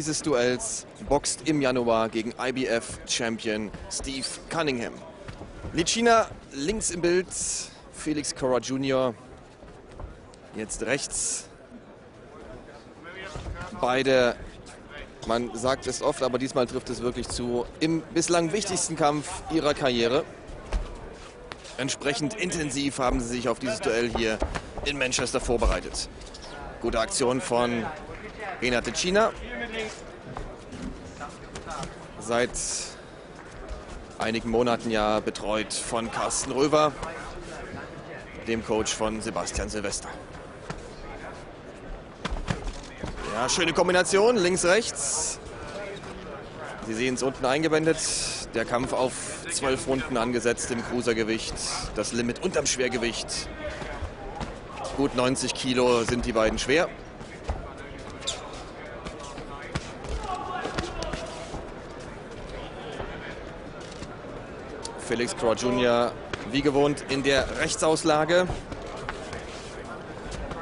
dieses Duells boxt im Januar gegen IBF-Champion Steve Cunningham. Licina links im Bild, Felix Cora Jr. jetzt rechts. Beide, man sagt es oft, aber diesmal trifft es wirklich zu, im bislang wichtigsten Kampf ihrer Karriere. Entsprechend intensiv haben sie sich auf dieses Duell hier in Manchester vorbereitet. Gute Aktion von Renate China. Seit einigen Monaten ja betreut von Carsten Röver, dem Coach von Sebastian Silvester. Ja, schöne Kombination, links, rechts. Sie sehen es unten eingeblendet. Der Kampf auf zwölf Runden angesetzt im Cruisergewicht. Das Limit unterm Schwergewicht. Gut 90 Kilo sind die beiden schwer. Felix Crow Jr. wie gewohnt in der Rechtsauslage.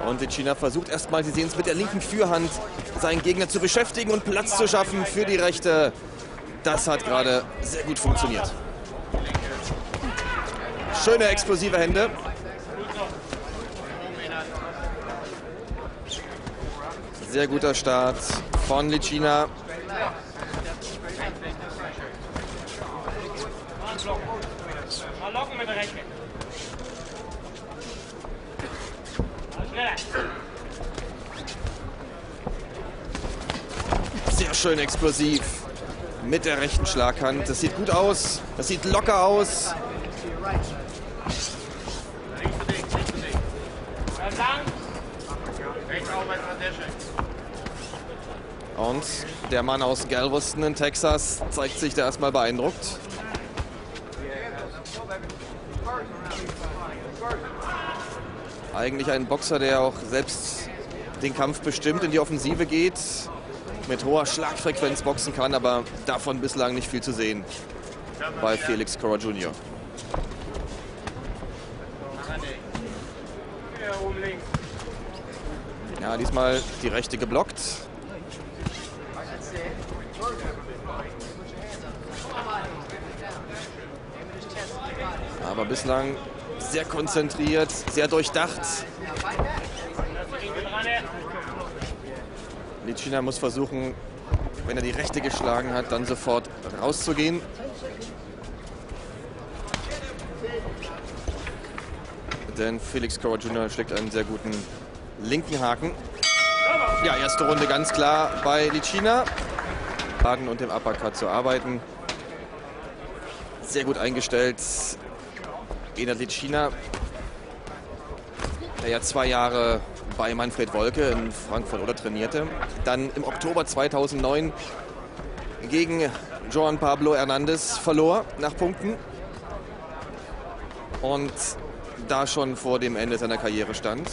Und China versucht erstmal, Sie sehen es mit der linken Führhand, seinen Gegner zu beschäftigen und Platz zu schaffen für die rechte. Das hat gerade sehr gut funktioniert. Schöne explosive Hände. Sehr guter Start von Licina. Schön explosiv mit der rechten Schlaghand. Das sieht gut aus. Das sieht locker aus. Und der Mann aus Galveston in Texas zeigt sich da erstmal beeindruckt. Eigentlich ein Boxer, der auch selbst den Kampf bestimmt, in die Offensive geht, mit hoher Schlagfrequenz boxen kann, aber davon bislang nicht viel zu sehen bei Felix Cora Jr. Ja, diesmal die rechte geblockt. Aber bislang sehr konzentriert, sehr durchdacht. Licina muss versuchen, wenn er die rechte geschlagen hat, dann sofort rauszugehen. Denn Felix Cora Jr. schlägt einen sehr guten linken Haken. Ja, erste Runde ganz klar bei Licina. Baden und dem Uppercut zu arbeiten. Sehr gut eingestellt. Enad Licina, der ja zwei Jahre bei Manfred Wolke in Frankfurt oder trainierte. Dann im Oktober 2009 gegen Joan Pablo Hernandez verlor nach Punkten. Und da schon vor dem Ende seiner Karriere stand.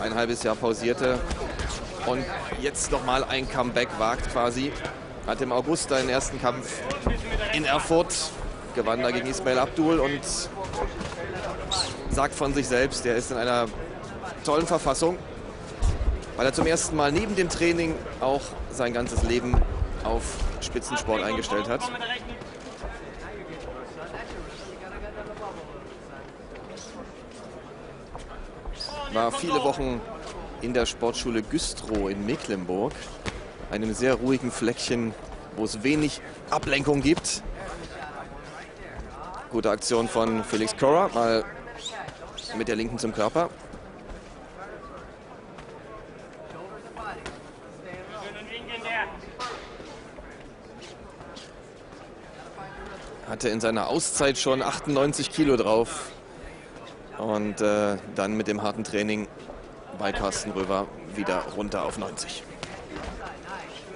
Ein halbes Jahr pausierte und jetzt nochmal ein Comeback wagt quasi. Hat im August einen ersten Kampf in Erfurt gewann da gegen Ismail Abdul und sagt von sich selbst, er ist in einer tollen Verfassung, weil er zum ersten Mal neben dem Training auch sein ganzes Leben auf Spitzensport eingestellt hat. War viele Wochen in der Sportschule Güstrow in Mecklenburg, einem sehr ruhigen Fleckchen, wo es wenig Ablenkung gibt. Gute Aktion von Felix Cora, mal mit der linken zum Körper. Hatte in seiner Auszeit schon 98 Kilo drauf. Und äh, dann mit dem harten Training bei Carsten Röver wieder runter auf 90.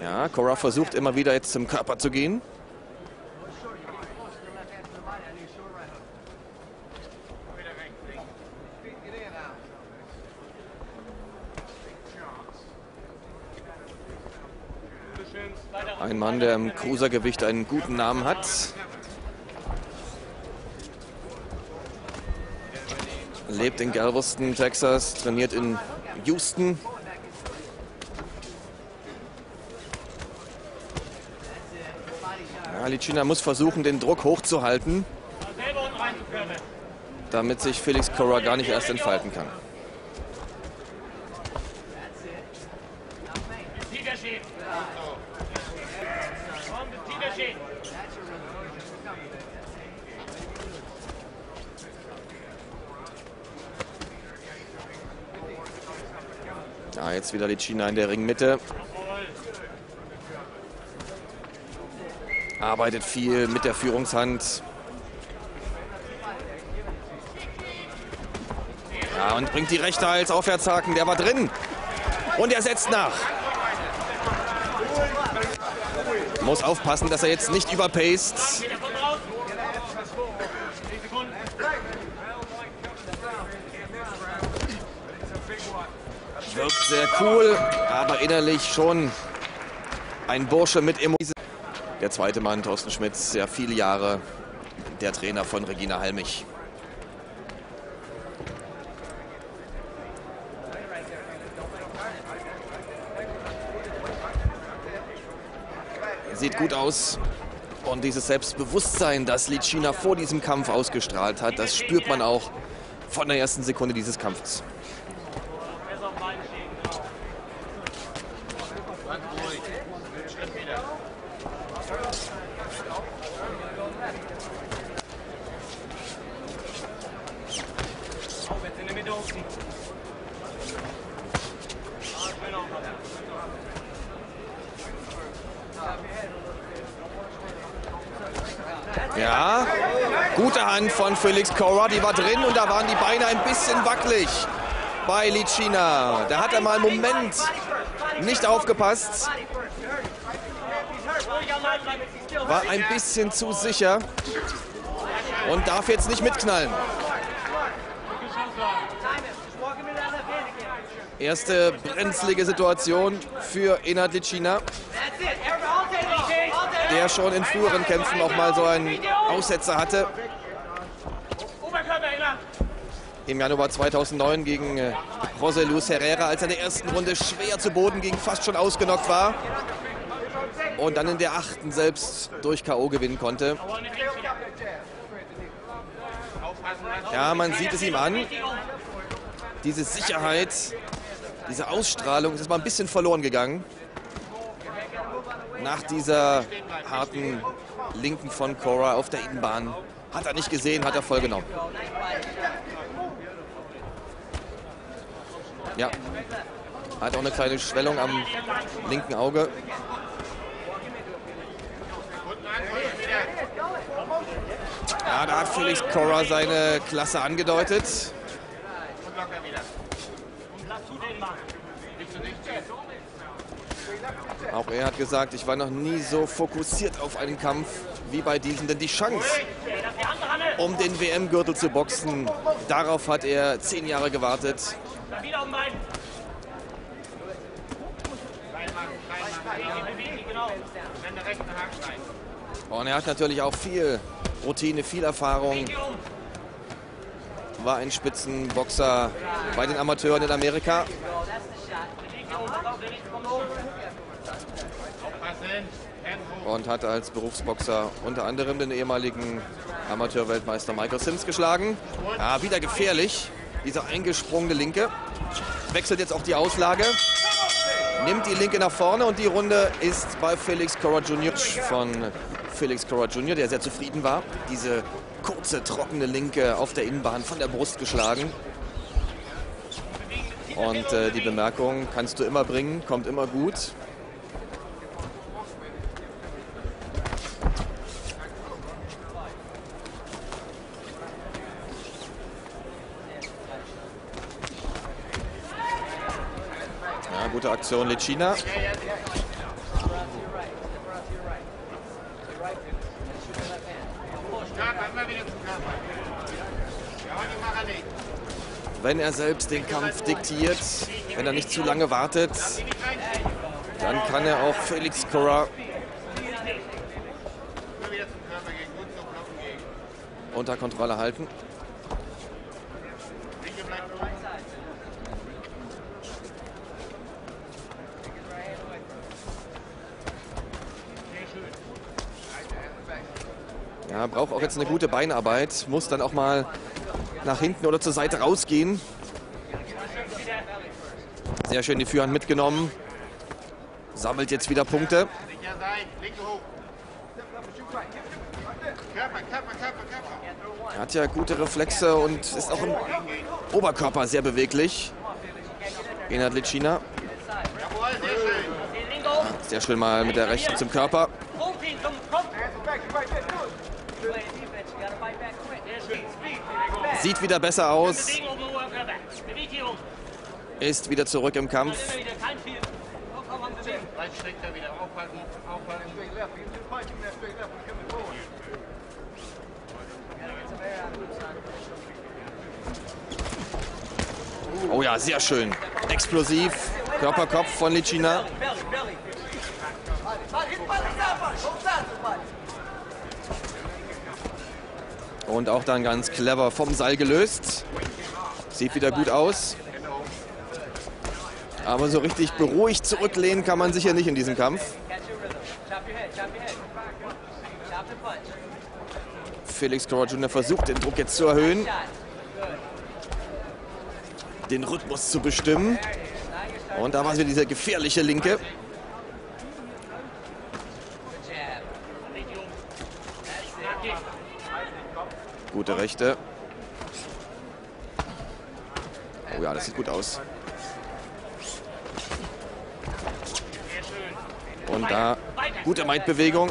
Ja, Cora versucht immer wieder jetzt zum Körper zu gehen. Ein Mann, der im Cruisergewicht einen guten Namen hat. Lebt in Galveston, Texas, trainiert in Houston. Alicina muss versuchen, den Druck hochzuhalten, damit sich Felix Cora gar nicht erst entfalten kann. Jetzt wieder die China in der Ringmitte. Arbeitet viel mit der Führungshand. Ja, und bringt die rechte als Aufwärtshaken. Der war drin. Und er setzt nach. Muss aufpassen, dass er jetzt nicht überpaced. Sehr cool, aber innerlich schon ein Bursche mit Emotionen. Der zweite Mann, Thorsten Schmitz, sehr viele Jahre der Trainer von Regina Halmich. Sieht gut aus. Und dieses Selbstbewusstsein, das Licina vor diesem Kampf ausgestrahlt hat, das spürt man auch von der ersten Sekunde dieses Kampfes. Ja, gute Hand von Felix Cora, die war drin und da waren die Beine ein bisschen wackelig bei Licina. Da hat er mal einen Moment nicht aufgepasst. War ein bisschen zu sicher und darf jetzt nicht mitknallen. Erste brenzlige Situation für Enad Licina der schon in früheren Kämpfen auch mal so einen Aussetzer hatte. Im Januar 2009 gegen äh, José Luis Herrera, als er in der ersten Runde schwer zu Boden ging, fast schon ausgenockt war. Und dann in der achten selbst durch K.O. gewinnen konnte. Ja, man sieht es ihm an. Diese Sicherheit, diese Ausstrahlung ist mal ein bisschen verloren gegangen nach dieser harten Linken von Cora auf der Innenbahn. Hat er nicht gesehen, hat er voll genommen. Ja, hat auch eine kleine Schwellung am linken Auge. Ja, da hat Felix Cora seine Klasse angedeutet. Auch er hat gesagt, ich war noch nie so fokussiert auf einen Kampf wie bei diesem. Denn die Chance, um den WM-Gürtel zu boxen, darauf hat er zehn Jahre gewartet. Und er hat natürlich auch viel Routine, viel Erfahrung. War ein Spitzenboxer bei den Amateuren in Amerika. Und hat als Berufsboxer unter anderem den ehemaligen Amateurweltmeister Michael Sims geschlagen. Ja, wieder gefährlich, dieser eingesprungene Linke. Wechselt jetzt auch die Auslage, nimmt die Linke nach vorne und die Runde ist bei Felix Cora Jr. von Felix Cora Jr., der sehr zufrieden war. Diese kurze, trockene Linke auf der Innenbahn von der Brust geschlagen. Und äh, die Bemerkung kannst du immer bringen, kommt immer gut. Gute Aktion Lecina. Wenn er selbst den Kampf diktiert, wenn er nicht zu lange wartet, dann kann er auch Felix Cora unter Kontrolle halten. Ja, braucht auch jetzt eine gute Beinarbeit. Muss dann auch mal nach hinten oder zur Seite rausgehen. Sehr schön die Führhand mitgenommen. Sammelt jetzt wieder Punkte. Er hat ja gute Reflexe und ist auch im Oberkörper sehr beweglich. Enad Licina. Sehr schön mal mit der rechten zum Körper. Sieht wieder besser aus. Ist wieder zurück im Kampf. Er. Oh ja, sehr schön. Explosiv. Körperkopf von Licina. Und auch dann ganz clever vom Seil gelöst. Sieht wieder gut aus. Aber so richtig beruhigt zurücklehnen kann man sicher nicht in diesem Kampf. Felix Cora Jr. versucht den Druck jetzt zu erhöhen, den Rhythmus zu bestimmen. Und da war es wieder diese gefährliche Linke. Gute Rechte. Oh ja, das sieht gut aus. Und da gute Mindbewegung.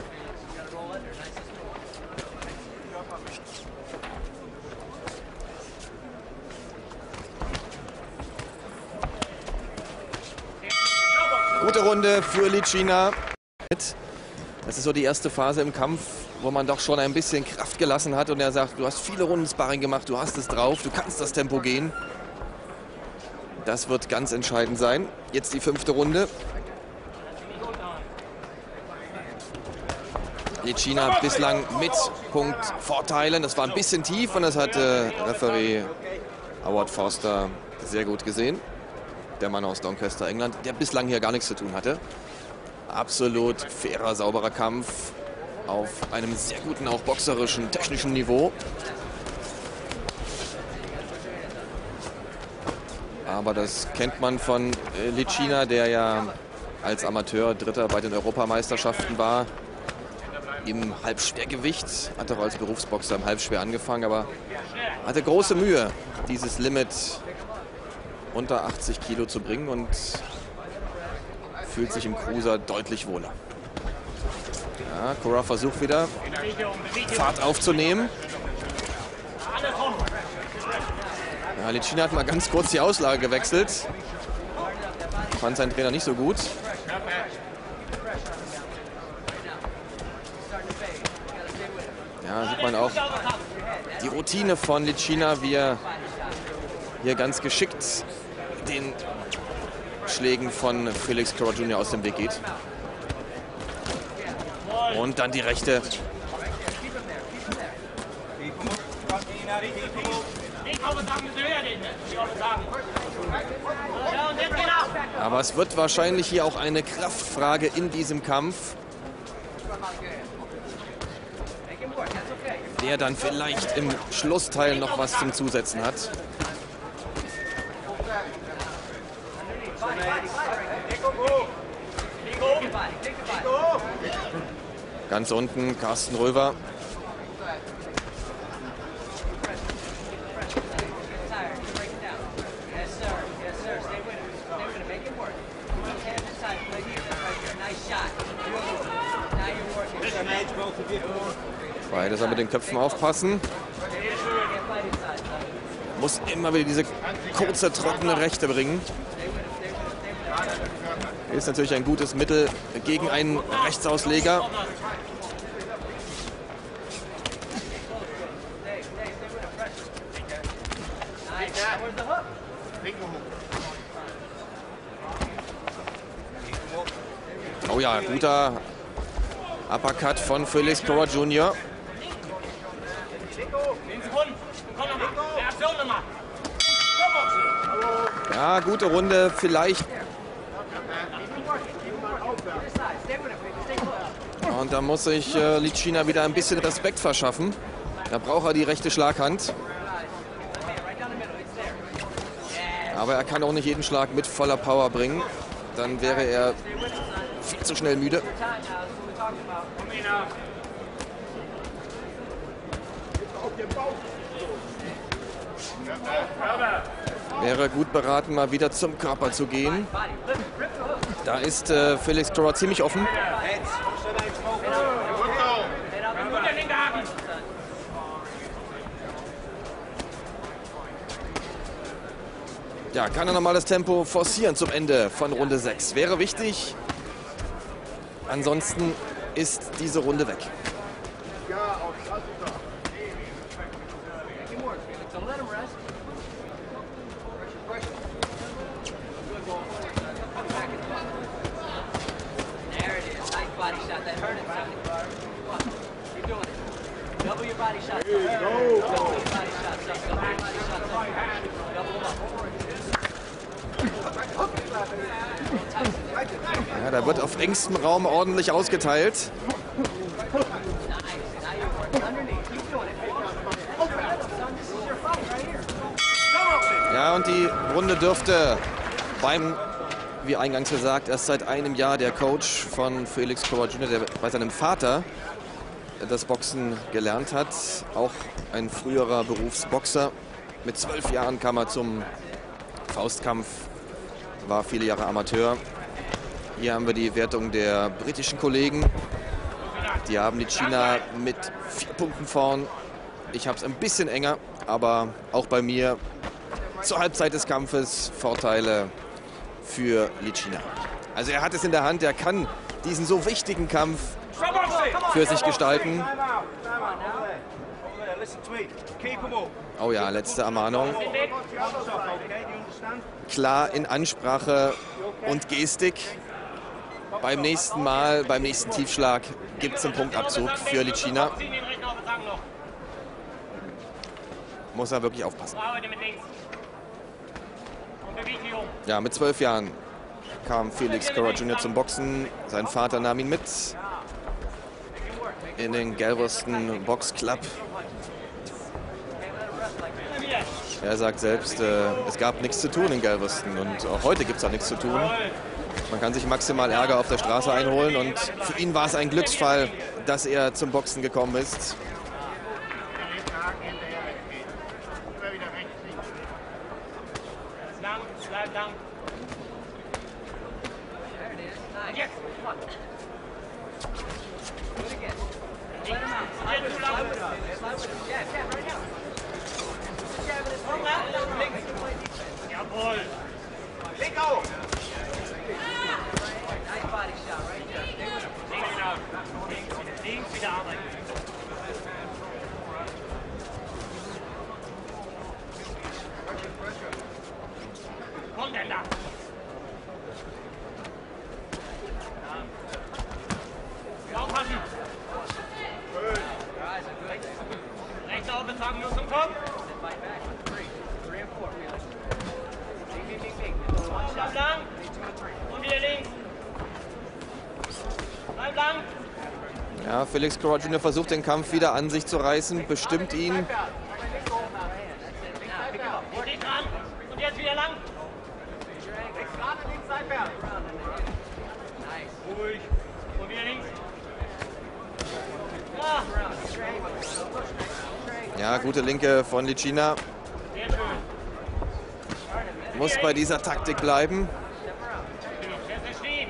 Gute Runde für Licina. Das ist so die erste Phase im Kampf, wo man doch schon ein bisschen Kraft gelassen hat und er sagt, du hast viele Runden Sparring gemacht, du hast es drauf, du kannst das Tempo gehen. Das wird ganz entscheidend sein. Jetzt die fünfte Runde. Licina bislang mit Punktvorteilen. Das war ein bisschen tief und das hat äh, Referee Howard Forster sehr gut gesehen. Der Mann aus Doncaster, England, der bislang hier gar nichts zu tun hatte. Absolut fairer, sauberer Kampf auf einem sehr guten, auch boxerischen, technischen Niveau. Aber das kennt man von äh, Licina, der ja als Amateur Dritter bei den Europameisterschaften war. Im Halbschwergewicht, hat auch als Berufsboxer im Halbschwer angefangen, aber hatte große Mühe, dieses Limit unter 80 Kilo zu bringen und fühlt sich im Cruiser deutlich wohler. Cora versucht wieder Fahrt aufzunehmen. Ja, Licina hat mal ganz kurz die Auslage gewechselt. Fand sein Trainer nicht so gut. Ja, sieht man auch die Routine von Licina, wie er hier ganz geschickt den Schlägen von Felix Cora Jr. aus dem Weg geht. Und dann die rechte. Aber es wird wahrscheinlich hier auch eine Kraftfrage in diesem Kampf. Der dann vielleicht im Schlussteil noch was zum Zusetzen hat. Ganz unten Carsten Röver. Beides aber mit den Köpfen aufpassen. Muss immer wieder diese kurze, trockene Rechte bringen. Ist natürlich ein gutes Mittel gegen einen Rechtsausleger. Ja, guter Uppercut von Felix Cora Jr. Ja, gute Runde. Vielleicht. Und da muss sich äh, Licina wieder ein bisschen Respekt verschaffen. Da braucht er die rechte Schlaghand. Aber er kann auch nicht jeden Schlag mit voller Power bringen. Dann wäre er viel zu schnell müde. Wäre gut beraten, mal wieder zum Körper zu gehen. Da ist äh, Felix Cora ziemlich offen. Ja, kann er nochmal das Tempo forcieren zum Ende von Runde 6. Wäre wichtig. Ansonsten ist diese Runde weg. Ja, da wird auf engstem Raum ordentlich ausgeteilt. Ja, und die Runde dürfte beim, wie eingangs gesagt, erst seit einem Jahr der Coach von Felix Cora Jr., der bei seinem Vater das Boxen gelernt hat. Auch ein früherer Berufsboxer. Mit zwölf Jahren kam er zum Faustkampf, war viele Jahre Amateur. Hier haben wir die Wertung der britischen Kollegen. Die haben die China mit vier Punkten vorn. Ich habe es ein bisschen enger, aber auch bei mir zur Halbzeit des Kampfes Vorteile für Licina. Also er hat es in der Hand, er kann diesen so wichtigen Kampf für sich gestalten. Oh ja, letzte Ermahnung. Klar in Ansprache und Gestik. Beim nächsten Mal, beim nächsten Tiefschlag gibt es einen Punktabzug für Licina. Muss er wirklich aufpassen. Ja, mit zwölf Jahren kam Felix Cora Jr. zum Boxen. Sein Vater nahm ihn mit in den Galveston Box Club. Er sagt selbst, äh, es gab nichts zu tun in Galveston und auch heute gibt es da nichts zu tun. Man kann sich maximal Ärger auf der Straße einholen und für ihn war es ein Glücksfall, dass er zum Boxen gekommen ist. Immer wieder rechts, Ja, Felix Cora Jr. versucht den Kampf wieder an sich zu reißen, bestimmt ihn. Ja, gute Linke von Licina. Muss bei dieser Taktik bleiben. Step around. Jetzt ist stehen.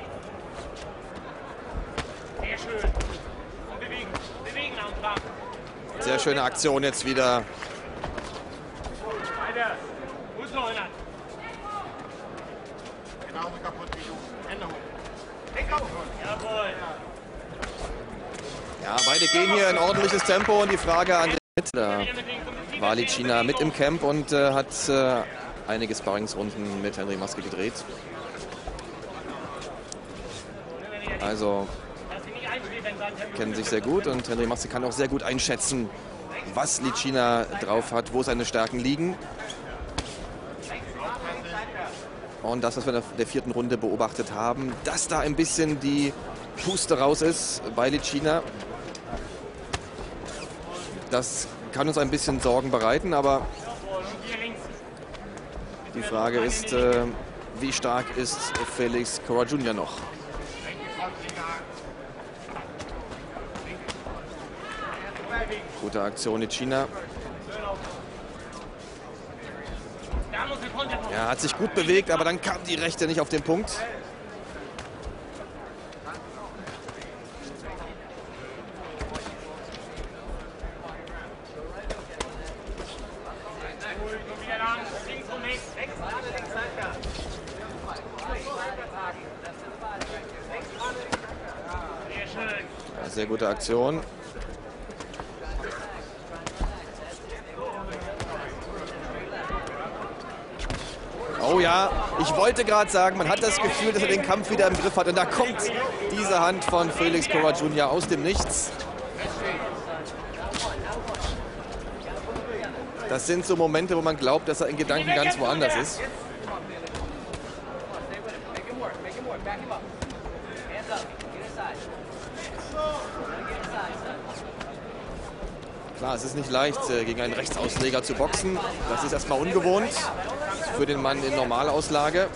Sehr schön. Und bewegen. Bewegen am Tag. Sehr schöne Aktion jetzt wieder. Ja, beide gehen hier in ordentliches Tempo und die Frage an den Schmidt. Da Wieder mit links. Und mit war Licina mit im Camp und äh, hat äh, einige Sparringsrunden mit Henry Maske gedreht. Also Dass sie nicht einschläfern sein Tempo. Kennen sich sehr gut und Henry Maske kann auch sehr gut einschätzen, was Licina drauf hat, wo seine Stärken liegen. Und das, was wir in der vierten Runde beobachtet haben, dass da ein bisschen die Puste raus ist bei Licina. Das kann uns ein bisschen Sorgen bereiten, aber die Frage ist, äh, wie stark ist Felix Cora Jr. noch? Gute Aktion Konter kommen. Er hat sich gut bewegt, aber dann kam die rechte nicht auf den Punkt. Ja, sehr gute Aktion. Oh ja, ich wollte gerade sagen, man hat das Gefühl, dass er den Kampf wieder im Griff hat. Und da kommt diese Hand von Felix Cora Jr. aus dem Nichts. Das sind so Momente, wo man glaubt, dass er in Gedanken ganz woanders ist. Klar, es ist nicht leicht, äh, gegen einen Rechtsausleger zu boxen. Das ist erstmal ungewohnt für den Mann in Normalauslage.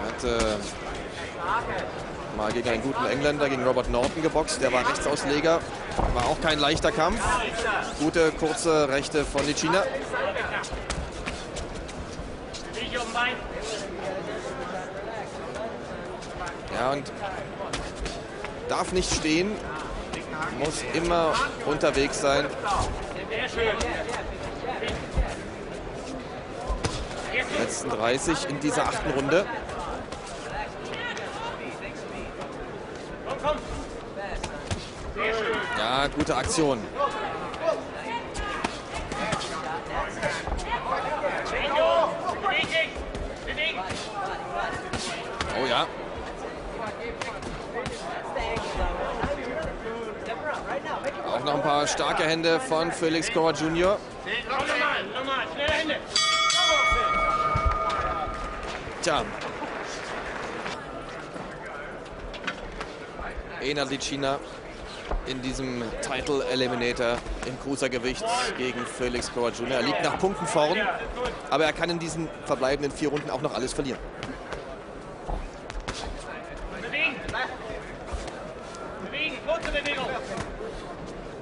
Er hat äh, mal gegen einen guten Engländer, gegen Robert Norton geboxt. Der war Rechtsausleger. War auch kein leichter Kampf. Gute, kurze Rechte von Bein. Ja, und darf nicht stehen. Muss immer unterwegs sein. Letzten 30 in dieser achten Runde. Ja, gute Aktion. Noch ein paar starke Hände von Felix Cora Hände. Tja. Ena Licina in diesem Title Eliminator im Cruisergewicht gegen Felix Cora Jr. Er liegt nach Punkten vorn, aber er kann in diesen verbleibenden vier Runden auch noch alles verlieren.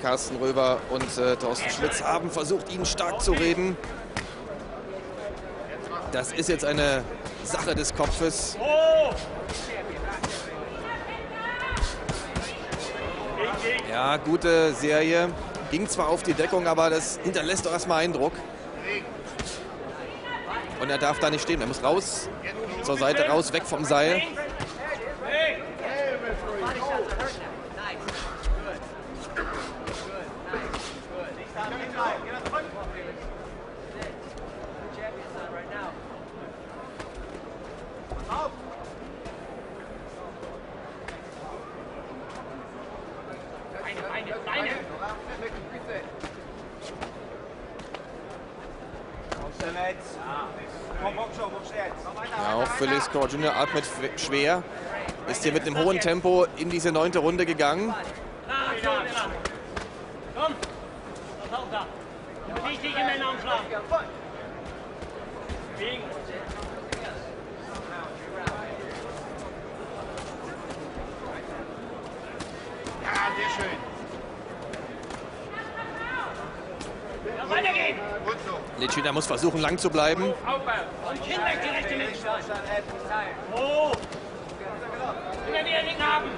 Carsten Röber und äh, Thorsten Schmitz haben versucht, ihn stark zu reden. Das ist jetzt eine Sache des Kopfes. Ja, gute Serie. Ging zwar auf die Deckung, aber das hinterlässt doch erstmal Eindruck. Und er darf da nicht stehen. Er muss raus, zur Seite raus, weg vom Seil. Ja, auch Felix Cora Jr. atmet schwer. Ist hier mit einem hohen Tempo in diese neunte Runde gegangen. Klar, klar, klar. Komm. Pass auf da. Beweg dich im Männerumschlag. Bewegen. Ja, sehr schön. Ja, weitergehen. Gut so. Licina muss versuchen, lang zu bleiben. Aufbauen. Und Kinn weg, die rechte links. Shots on head. He's tired. Oh. Immer wieder linken haben.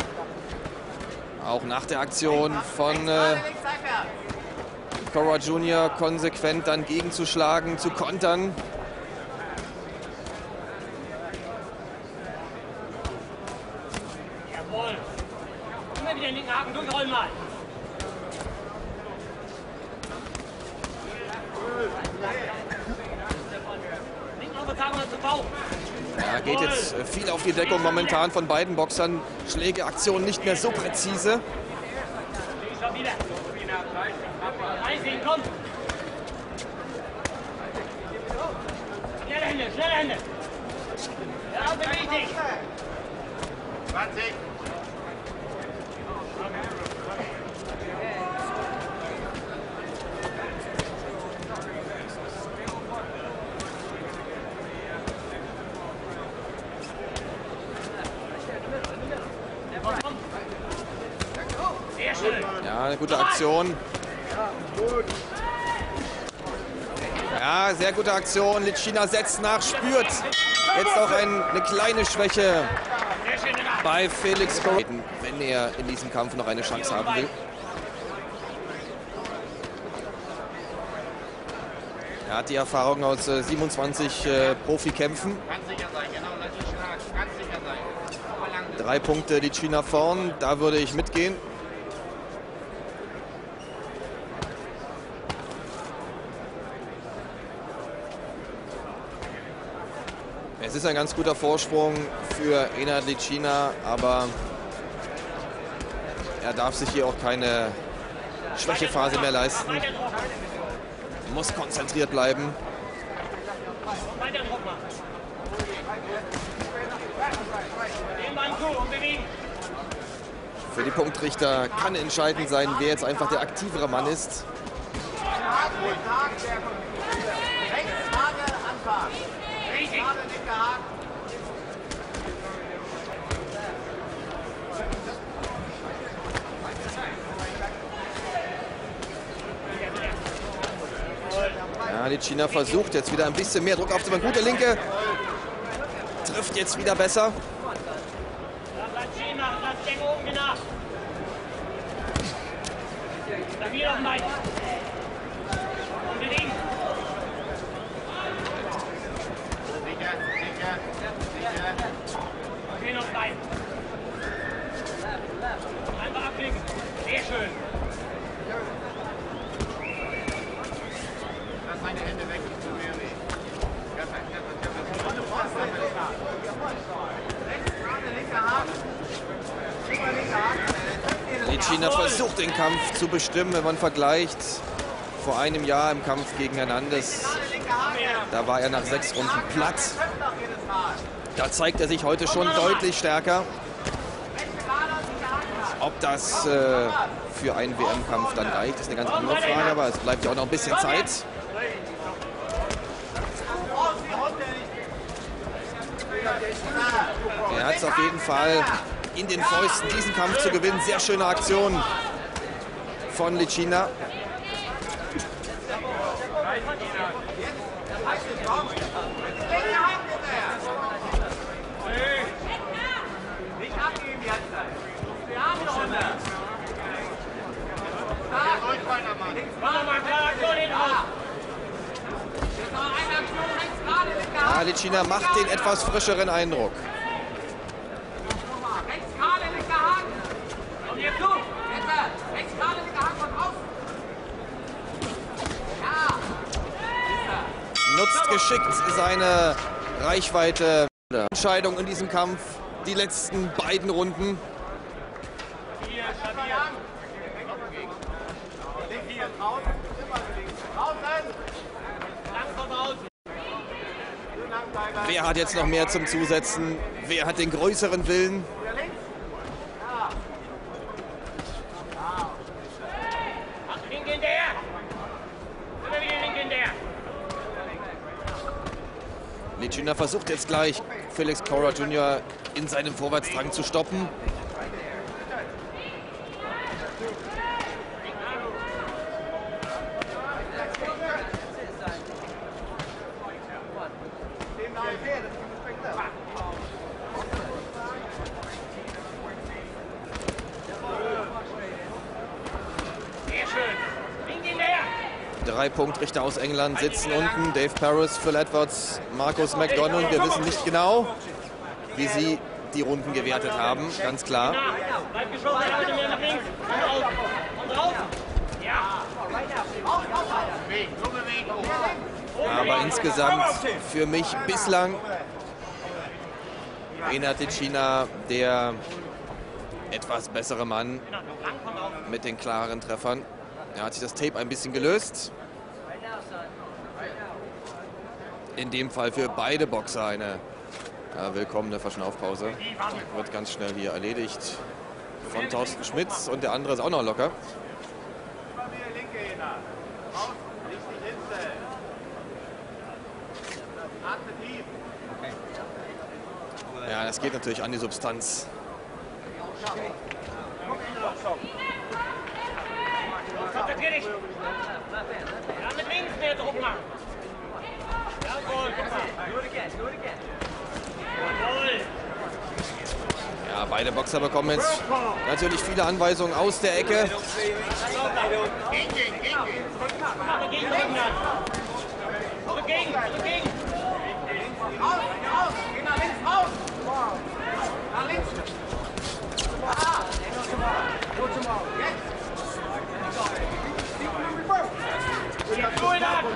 Auch nach der Aktion von äh, Cora Jr. konsequent dann gegenzuschlagen, zu kontern. Ja, geht jetzt äh, viel auf die Deckung momentan von beiden Boxern. Schläge, Aktionen nicht mehr so präzise. Schnelle Hände, schnelle Hände. Ja, richtig. 20. gute Aktion. Ja, sehr gute Aktion. Litschina setzt nach, spürt jetzt auch ein, eine kleine Schwäche bei Felix Corrigan, wenn er in diesem Kampf noch eine Chance haben will. Er hat die Erfahrung aus äh, 27 äh, Profikämpfen. Aber lang Drei Punkte die China vorn, da würde ich mitgehen. Ist ein ganz guter Vorsprung für Enad Licina, aber er darf sich hier auch keine Schwächephase mehr leisten. Muss konzentriert bleiben. Für die Punktrichter kann entscheidend sein, wer jetzt einfach der aktivere Mann ist. China versucht jetzt wieder ein bisschen mehr Druck aufzubauen. Gute Linke. Trifft jetzt wieder besser. Da bleibt stehen machen. Lass den oben genau. Stabil auf dem Bein. Und bewegen. Sicher, sicher, sicher. Schön auf dem Bein. Einfach abklicken. Sehr schön. Lass seine Hände weg, das tut mir weh. Treffer, Treffer, Treffer. Die China versucht den Kampf zu bestimmen, wenn man vergleicht. Vor einem Jahr im Kampf gegen Hernandez, da war er nach sechs Runden platt. Da zeigt er sich heute schon deutlich stärker. Ob das äh, für einen WM-Kampf dann reicht, ist eine ganz andere Frage, aber es bleibt ja auch noch ein bisschen Zeit. Er hat es auf jeden Fall in den Fäusten, diesen Kampf zu gewinnen. Sehr schöne Aktion von Licina. Mach noch mal eine klare Aktion hinten raus. Ja, Licina macht den etwas frischeren Eindruck. Und jetzt du. Nutzt geschickt seine Reichweite. Entscheidung in diesem Kampf. Die letzten beiden Runden. Wer hat jetzt noch mehr zum Zusetzen? Wer hat den größeren Willen? Versucht jetzt gleich, Felix Cora Jr. in seinem Vorwärtsdrang zu stoppen. Sehr schön. Link hinterher. Drei Punktrichter aus England sitzen unten. Dave Paris, Phil Edwards, Markus McDonald. Wir wissen nicht genau, wie sie die Runden gewertet haben. Ganz klar. Aber insgesamt für mich bislang Renate China der etwas bessere Mann mit den klareren Treffern. Er hat sich das Tape ein bisschen gelöst. In dem Fall für beide Boxer eine Ja, willkommene Verschnaufpause. Wird ganz schnell hier erledigt von Thorsten Schmitz und der andere ist auch noch locker. Ja, das geht natürlich an die Substanz. Konzentrier dich. Ja, mit links mehr Druck machen. Ja, beide Boxer bekommen jetzt natürlich viele Anweisungen aus der Ecke. Gegen Rücken an. Rückgegen, rückgegen. Raus, raus. Geh nach links raus.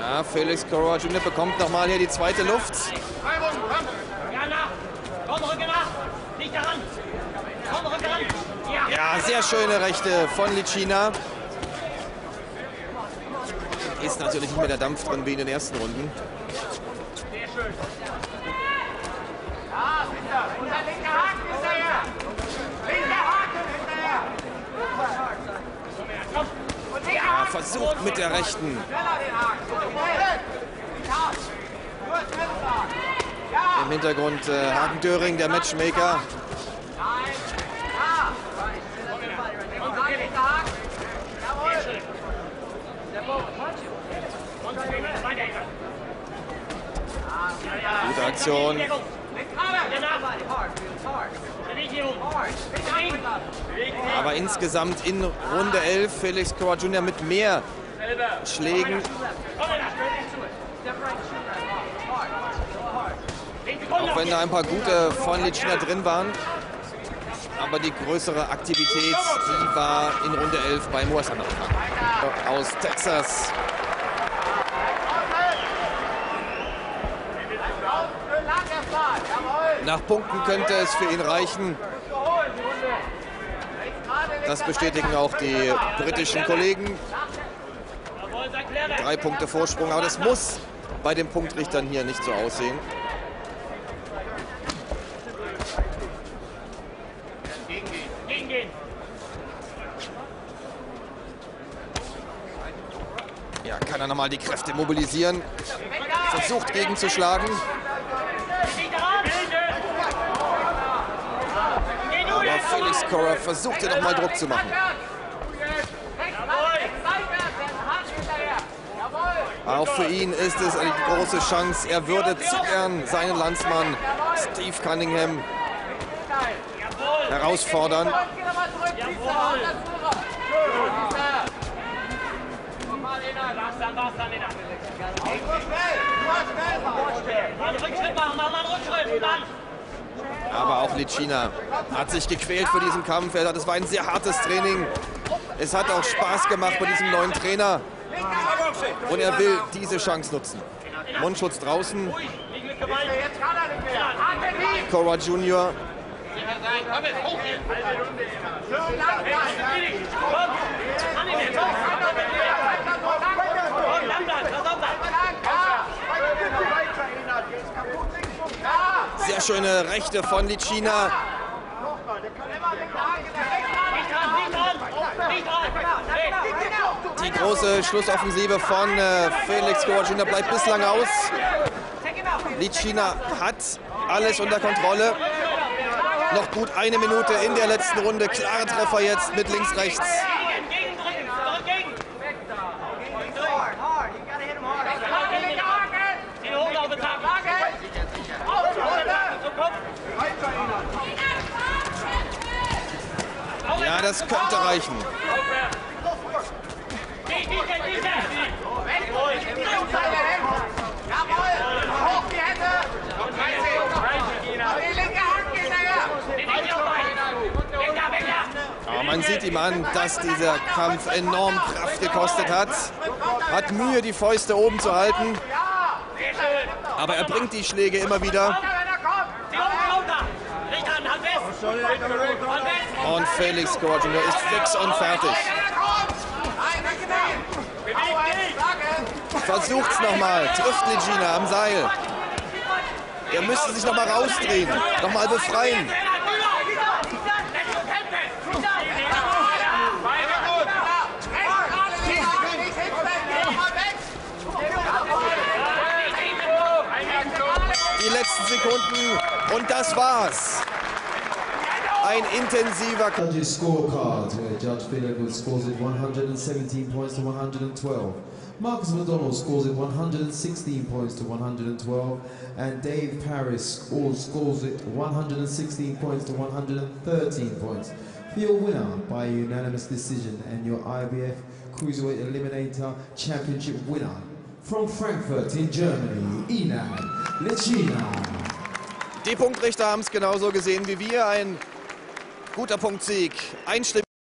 Ja, Felix Coroa Jr. bekommt nochmal hier die zweite Luft. Drei Runden, komm. Ja, nach. Komm, Rücken nach. Nicht daran. Komm, Rücken ran. Ja. Ja, sehr schöne Rechte von Licina. Ist natürlich nicht mehr der Dampf drin wie in den ersten Runden. Sehr schön. Ja, sicher. Und der linke Haken hinterher. Linker Haken hinterher. Komm. Und die Ja, Haken. Versucht mit der rechten. Im Hintergrund äh, Hagen Döring, der Matchmaker. Gute Aktion. Aber insgesamt in Runde 11 Felix Coroa Jr. mit mehr Schlägen. Auch wenn da ein paar gute von Licina drin waren. Aber die größere Aktivität, die war in Runde 11 bei Moasan aus Texas. Nach Punkten könnte es für ihn reichen. Das bestätigen auch die britischen Kollegen. Drei Punkte Vorsprung, aber das muss bei den Punktrichtern hier nicht so aussehen. Ja, kann er nochmal die Kräfte mobilisieren. Versucht gegenzuschlagen. Cora versucht hier nochmal Druck zu machen. Auch für ihn ist es eine große Chance. Er würde zu gern seinen Landsmann Steve Cunningham herausfordern. Mal Rückschritt machen, mach mal einen Rückschritt. Aber auch Licina hat sich gequält für diesen Kampf. Es war ein sehr hartes Training. Es hat auch Spaß gemacht bei diesem neuen Trainer. Und er will diese Chance nutzen. Mundschutz draußen. Ruhig, liegen mit Gewalt. Jetzt kann er nicht mehr. Atme tief. Cora Junior. Schön lang bleiben. Komm. An ihn jetzt. Komm. Komm, lang bleiben. Pass auf, da. Ja. Sehr schöne Rechte von Licina. Die große Schlussoffensive von äh, Felix Junior bleibt bislang aus. Licina hat alles unter Kontrolle. Noch gut eine Minute in der letzten Runde. Klare Treffer jetzt mit links, rechts. Gegen, gegen, drücken. Zurück, gegen. Hard, hard. You gotta hit him hard. Den Hochlauf bezahlen. Zum Kopf. Ja, das könnte reichen. Geh, geh, geh, geh. Jawohl. Hoch die Hände. Die linke Hand hinterher. Den Weg auf rein. Weg da, weg Aber man sieht ihm an, dass dieser Kampf enorm Kraft gekostet hat. Hat Mühe, die Fäuste oben zu halten. Aber er bringt die Schläge immer wieder. Und Felix Junior ist fix und fertig. Er. Versucht's nochmal. Trifft Legina am Seil. Er müsste sich nochmal rausdrehen, nochmal befreien. Die letzten Sekunden und das war's. Ein intensiver. Judges scorecard, where Judge Philip scores it 117 points to 112. Marcus McDonald scores it 116 points to 112. And Dave Paris all scores it 116 points to 113 points. For your winner by unanimous decision and your IBF Cruiserweight Eliminator Championship winner from Frankfurt in Germany, Inan Lechina. Die Punktrichter haben es genauso gesehen wie wir. Ein guter Punktsieg. Einstimmig.